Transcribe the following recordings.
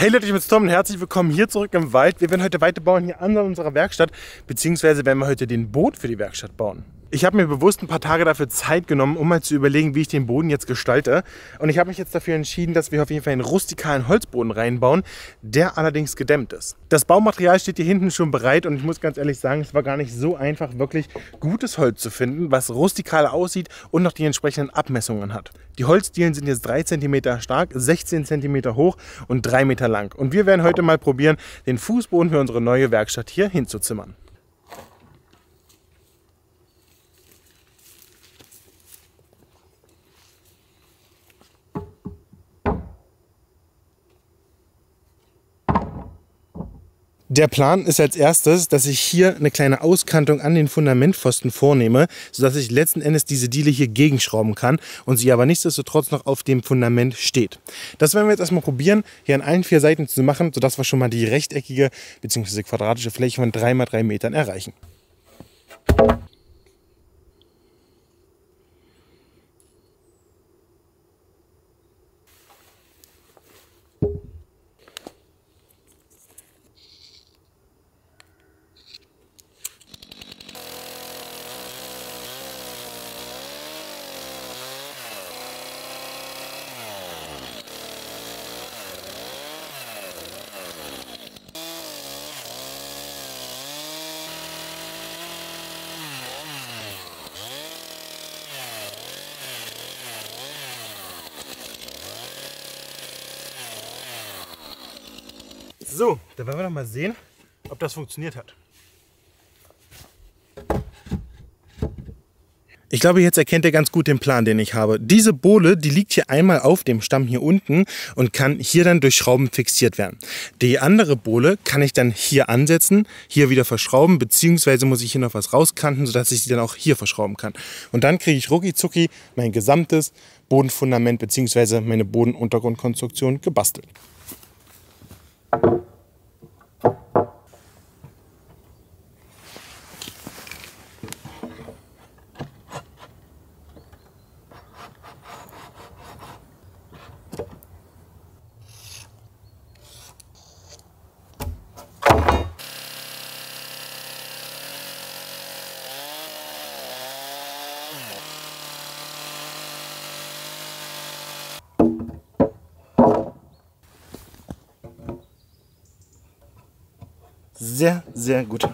Hey Leute, ich bin Tom und herzlich willkommen hier zurück im Wald. Wir werden heute weiterbauen hier an unserer Werkstatt, beziehungsweise werden wir heute den Boot für die Werkstatt bauen. Ich habe mir bewusst ein paar Tage dafür Zeit genommen, um mal zu überlegen, wie ich den Boden jetzt gestalte. Und ich habe mich jetzt dafür entschieden, dass wir auf jeden Fall einen rustikalen Holzboden reinbauen, der allerdings gedämmt ist. Das Baumaterial steht hier hinten schon bereit und ich muss ganz ehrlich sagen, es war gar nicht so einfach, wirklich gutes Holz zu finden, was rustikal aussieht und noch die entsprechenden Abmessungen hat. Die Holzdielen sind jetzt 3 cm stark, 16 cm hoch und 3 Meter lang. Und wir werden heute mal probieren, den Fußboden für unsere neue Werkstatt hier hinzuzimmern. Der Plan ist als erstes, dass ich hier eine kleine Auskantung an den Fundamentpfosten vornehme, sodass ich letzten Endes diese Diele hier gegenschrauben kann und sie aber nichtsdestotrotz noch auf dem Fundament steht. Das werden wir jetzt erstmal probieren, hier an allen vier Seiten zu machen, sodass wir schon mal die rechteckige bzw. quadratische Fläche von 3 x 3 Metern erreichen. So, dann werden wir noch mal sehen, ob das funktioniert hat. Ich glaube, jetzt erkennt ihr ganz gut den Plan, den ich habe. Diese Bohle, die liegt hier einmal auf dem Stamm hier unten und kann hier dann durch Schrauben fixiert werden. Die andere Bohle kann ich dann hier ansetzen, hier wieder verschrauben, beziehungsweise muss ich hier noch was rauskanten, sodass ich sie dann auch hier verschrauben kann. Und dann kriege ich rucki zucki mein gesamtes Bodenfundament beziehungsweise meine Bodenuntergrundkonstruktion gebastelt. Sehr, sehr gut.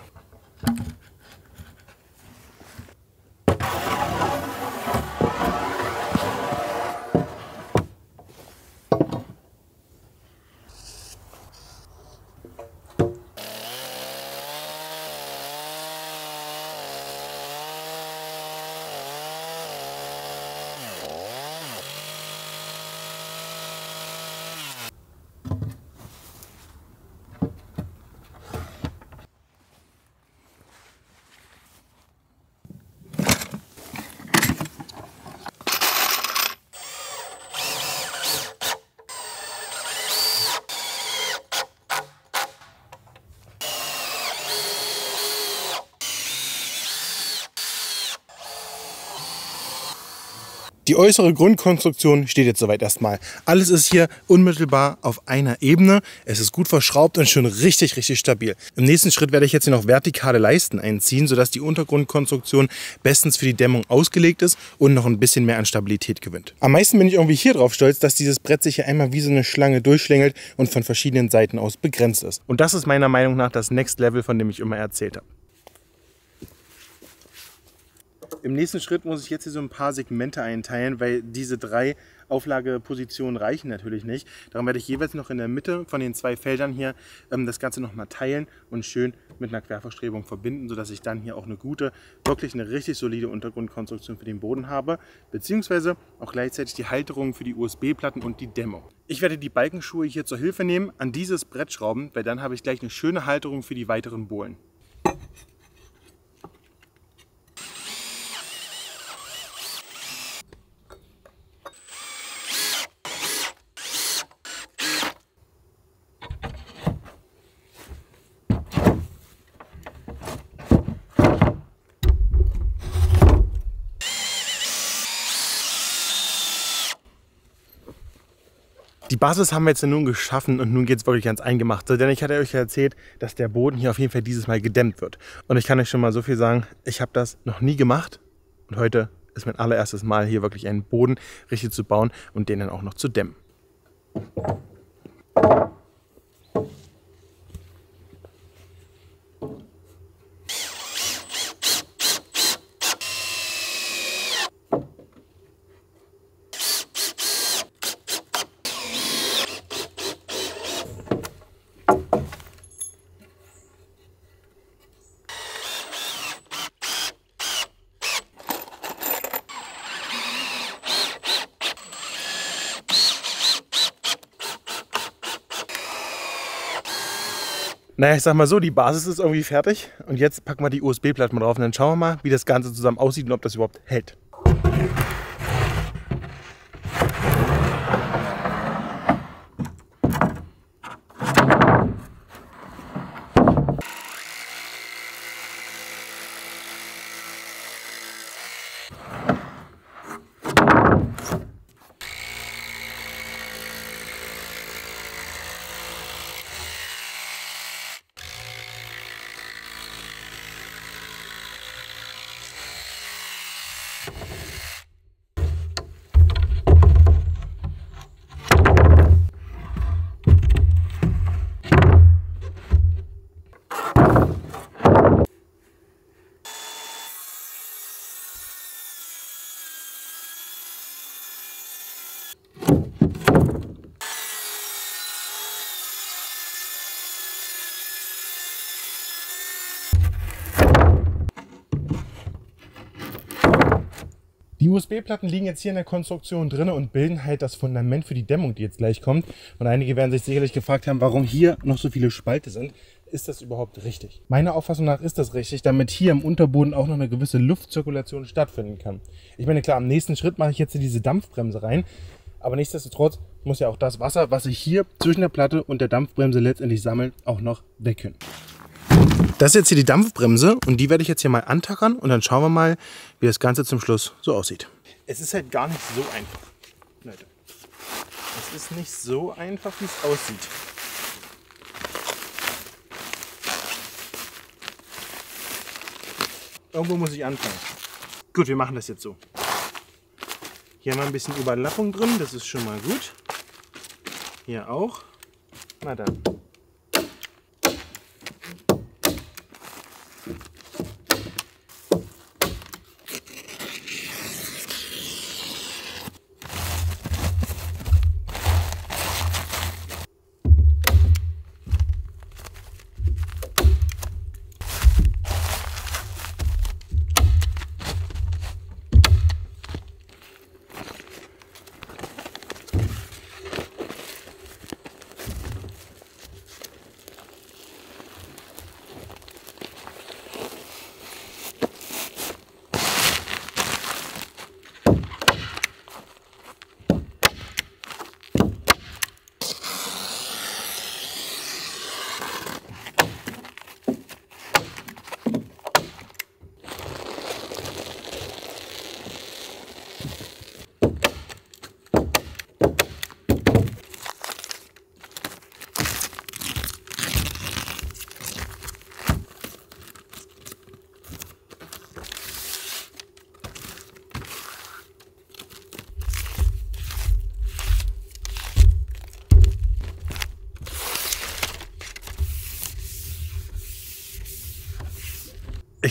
Die äußere Grundkonstruktion steht jetzt soweit erstmal. Alles ist hier unmittelbar auf einer Ebene. Es ist gut verschraubt und schon richtig, richtig stabil. Im nächsten Schritt werde ich jetzt hier noch vertikale Leisten einziehen, sodass die Untergrundkonstruktion bestens für die Dämmung ausgelegt ist und noch ein bisschen mehr an Stabilität gewinnt. Am meisten bin ich irgendwie hier drauf stolz, dass dieses Brett sich hier einmal wie so eine Schlange durchschlängelt und von verschiedenen Seiten aus begrenzt ist. Und das ist meiner Meinung nach das Next Level, von dem ich immer erzählt habe. Im nächsten Schritt muss ich jetzt hier so ein paar Segmente einteilen, weil diese drei Auflagepositionen reichen natürlich nicht. Darum werde ich jeweils noch in der Mitte von den zwei Feldern hier ähm, das Ganze nochmal teilen und schön mit einer Querverstrebung verbinden, sodass ich dann hier auch eine gute, wirklich eine richtig solide Untergrundkonstruktion für den Boden habe, beziehungsweise auch gleichzeitig die Halterung für die USB-Platten und die Dämmung. Ich werde die Balkenschuhe hier zur Hilfe nehmen, an dieses Brett schrauben, weil dann habe ich gleich eine schöne Halterung für die weiteren Bohlen. Die Basis haben wir jetzt nun geschaffen und nun geht es wirklich ans Eingemachte. Denn ich hatte euch ja erzählt, dass der Boden hier auf jeden Fall dieses Mal gedämmt wird. Und ich kann euch schon mal so viel sagen, ich habe das noch nie gemacht. Und heute ist mein allererstes Mal hier wirklich einen Boden richtig zu bauen und den dann auch noch zu dämmen. Naja, ich sag mal so, die Basis ist irgendwie fertig. Und jetzt packen wir die USB-Platten drauf und dann schauen wir mal, wie das Ganze zusammen aussieht und ob das überhaupt hält. USB-Platten liegen jetzt hier in der Konstruktion drin und bilden halt das Fundament für die Dämmung, die jetzt gleich kommt. Und einige werden sich sicherlich gefragt haben, warum hier noch so viele Spalte sind. Ist das überhaupt richtig? Meiner Auffassung nach ist das richtig, damit hier im Unterboden auch noch eine gewisse Luftzirkulation stattfinden kann. Ich meine, klar, am nächsten Schritt mache ich jetzt diese Dampfbremse rein. Aber nichtsdestotrotz muss ja auch das Wasser, was sich hier zwischen der Platte und der Dampfbremse letztendlich sammelt, auch noch weg können. Das ist jetzt hier die Dampfbremse und die werde ich jetzt hier mal antackern und dann schauen wir mal, wie das Ganze zum Schluss so aussieht. Es ist halt gar nicht so einfach, Leute. Es ist nicht so einfach, wie es aussieht. Irgendwo muss ich anfangen. Gut, wir machen das jetzt so. Hier haben wir ein bisschen Überlappung drin, das ist schon mal gut. Hier auch. Na dann.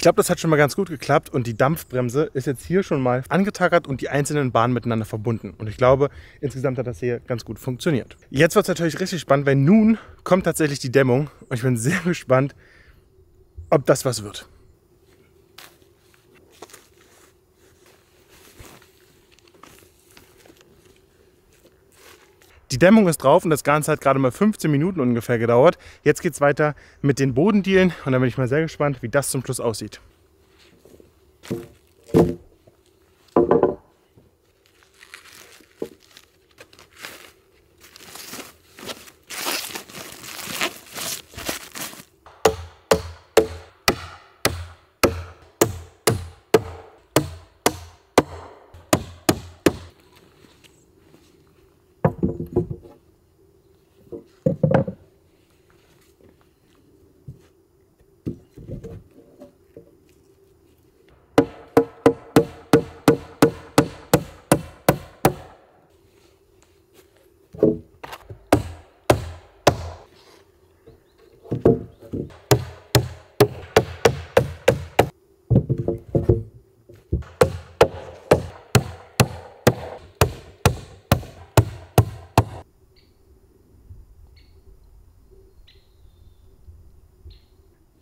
Glaube, das hat schon mal ganz gut geklappt und die Dampfbremse ist jetzt hier schon mal angetackert und die einzelnen Bahnen miteinander verbunden. Und ich glaube, insgesamt hat das hier ganz gut funktioniert. Jetzt wird es natürlich richtig spannend, weil nun kommt tatsächlich die Dämmung und ich bin sehr gespannt, ob das was wird. Die Dämmung ist drauf und das Ganze hat gerade mal 15 Minuten ungefähr gedauert. Jetzt geht es weiter mit den Bodendielen und da bin ich mal sehr gespannt, wie das zum Schluss aussieht.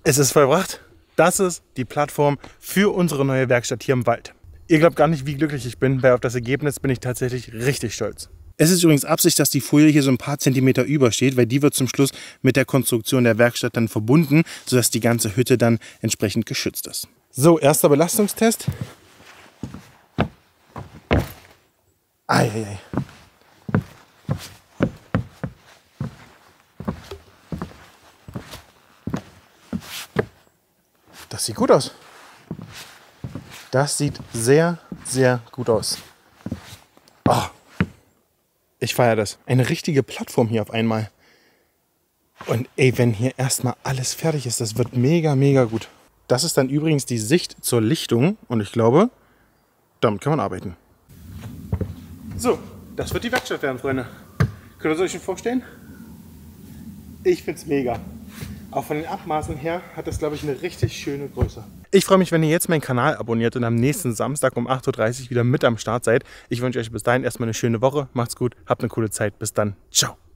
Es ist vollbracht. Das ist die Plattform für unsere neue Werkstatt hier im Wald. Ihr glaubt gar nicht, wie glücklich ich bin, weil auf das Ergebnis bin ich tatsächlich richtig stolz. Es ist übrigens Absicht, dass die Folie hier so ein paar Zentimeter übersteht, weil die wird zum Schluss mit der Konstruktion der Werkstatt dann verbunden, sodass die ganze Hütte dann entsprechend geschützt ist. So, erster Belastungstest. Eieiei. Das sieht gut aus. Das sieht sehr, sehr gut aus. Ich feiere das. Eine richtige Plattform hier auf einmal. Und ey, wenn hier erstmal alles fertig ist, das wird mega, mega gut. Das ist dann übrigens die Sicht zur Lichtung und ich glaube, damit kann man arbeiten. So, das wird die Werkstatt werden, Freunde. Könnt ihr euch schon vorstellen? Ich finde es mega. Auch von den Abmaßen her hat das, glaube ich, eine richtig schöne Größe. Ich freue mich, wenn ihr jetzt meinen Kanal abonniert und am nächsten Samstag um 8.30 Uhr wieder mit am Start seid. Ich wünsche euch bis dahin erstmal eine schöne Woche. Macht's gut, habt eine coole Zeit. Bis dann. Ciao.